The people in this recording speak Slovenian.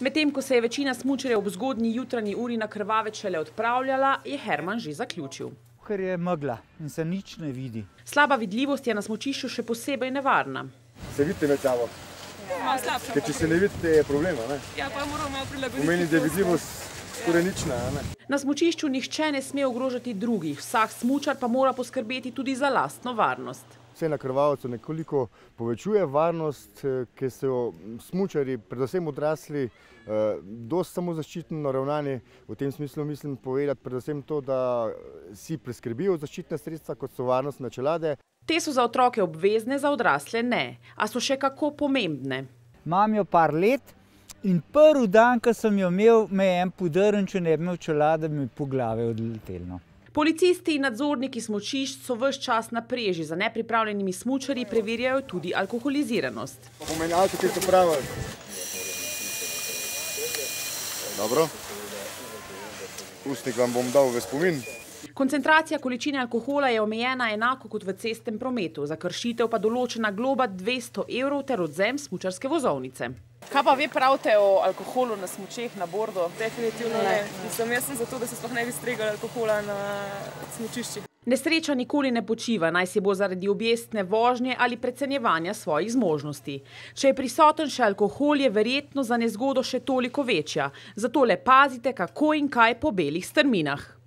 Medtem ko se je večina smučarjev ob zgodnji jutranji uri na krvave šele odpravljala, je Herman že zaključil. Ker je megla in se nič ne vidi. Slaba vidljivost je na smučišču še posebej nevarna. Se vidite med sabo? Malo slabša. Ker če se ne vidite, je problem, a ne? Ja, pa moramo malo prilagoditi. Pomeni, da je vidljivost skoraj nična, a ne? Na smučišču nihče ne sme ogrožati drugih, vsak smučar pa mora poskrbeti tudi za lastno varnost. Vse na krvavcu nekoliko povečuje varnost, eh, ker so smučari, predvsem odrasli, eh, dosti samozaščitno ravnani. V tem smislu mislim povedati predvsem to, da si preskrbijo zaščitne sredstva, kot so varnostne čelade. Te so za otroke obvezne, za odrasle ne, a so še kako pomembne. Imam jo par let in prvi dan, ko sem jo imel, me je en podrn, če ne bi imel čelade, bi mi po glave odletelno. Policisti in nadzorniki smučišč so vse čas na preži, za nepripravljenimi smučarji preverjajo tudi alkoholiziranost. Pomenjalci, ki so pravi. Dobro. Ustnik vam bom dal v spomin. Koncentracija količine alkohola je omejena enako kot v cestnem prometu, za kršitev pa določena globa 200 evrov ter odzem smučarske vozovnice. Kaj pa vi pravite o alkoholu na smučeh, na bordu? Definitivno ne. Mislim, jaz sem zato, da se sploh ne bi stregali alkohola na smučiščih. Nesreča nikoli ne počiva, naj si bo zaradi objestne vožnje ali precenjevanja svojih zmožnosti. Če je prisoten še alkohol, je verjetno za nezgodo še toliko večja. Zato le pazite, kako in kaj po belih strminah.